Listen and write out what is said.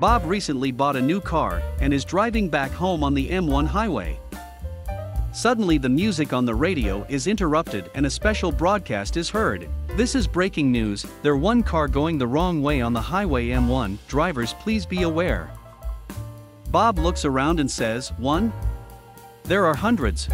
Bob recently bought a new car and is driving back home on the M1 highway. Suddenly, the music on the radio is interrupted and a special broadcast is heard. This is breaking news there one car going the wrong way on the highway M1, drivers please be aware. Bob looks around and says, 1. There are hundreds.